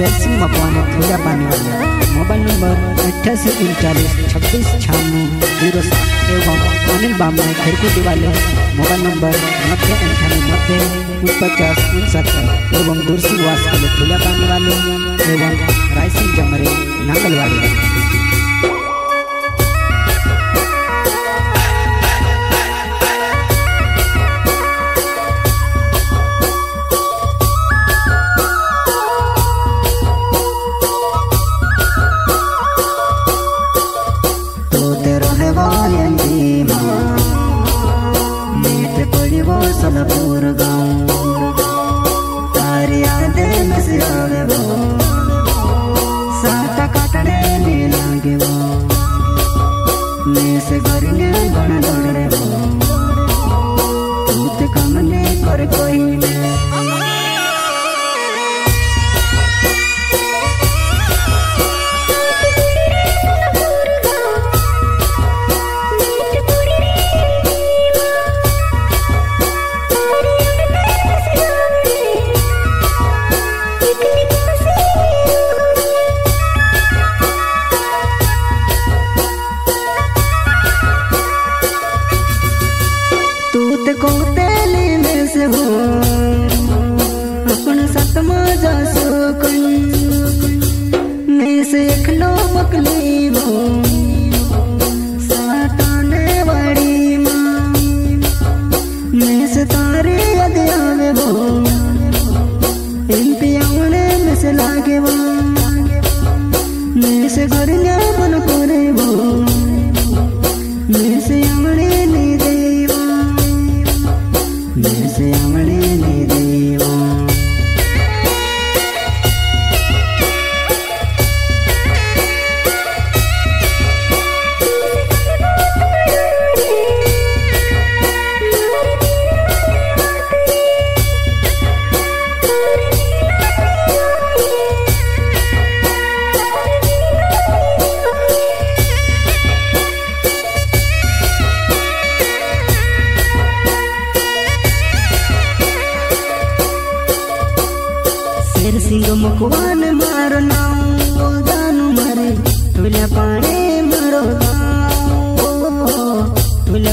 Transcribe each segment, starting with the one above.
सेल्सी मकवाना थोड़ा पाने वाले मोबाइल नंबर अट्ठासी उनचालीस छब्बीस छियानवे ज़ीरो सात एवं अनिल बामने खिड़की दिवाले मोबाइल नंबर नब्बे अंठानवे नब्बे पचास उनसत्तर एवं दूरसी वास के लिए थोड़ा पाने वाले एवं रायसिंह जमरे नागल नहीं लागे तू ते में से हो अपन सतमा जा सुकन। मैं से खलो बकली हो साताने वाड़ी माँ। मैं से तारे यद आवे एमपी आउने में से लागे वो। मैं से घर मन पाणी मारो गाव तुला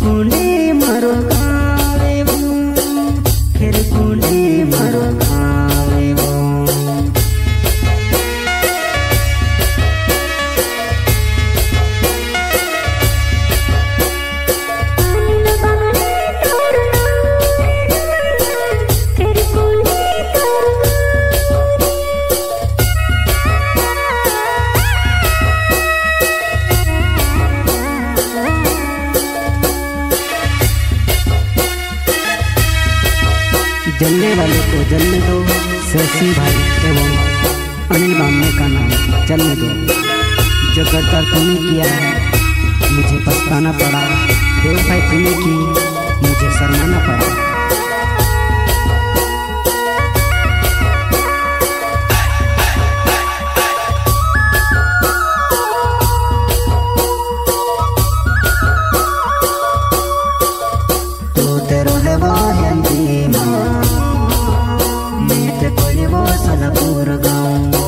Bye. जलने वाले को जलने दो शशि भाई एवं अनिल मामले का नाम जलने दो। जो गद्दार तूने किया है, मुझे पछताना पड़ा। बेवफाई तूने की, मुझे शर्माना पड़ा। मीते पड़ी वो सलपुर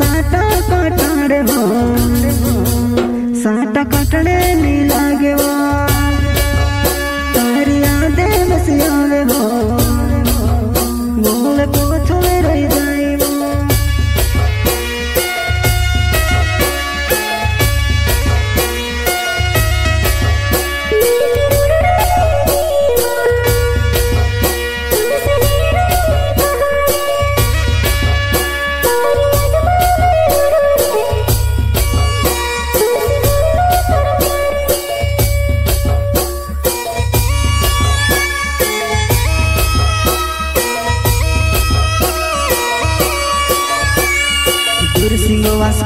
साटा कटड़े हो साटा कटड़े नी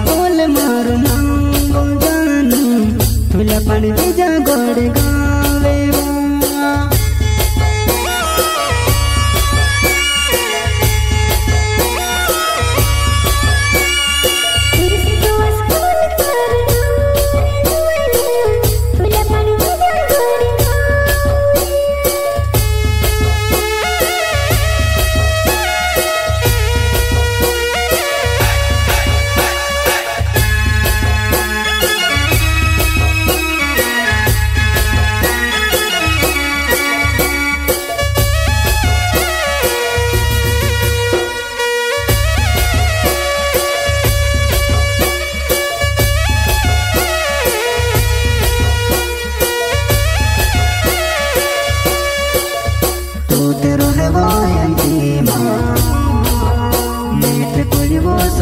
बोल मारो नांगो जानू। तुला दे जा गोड गावे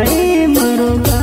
जाए मरोगा।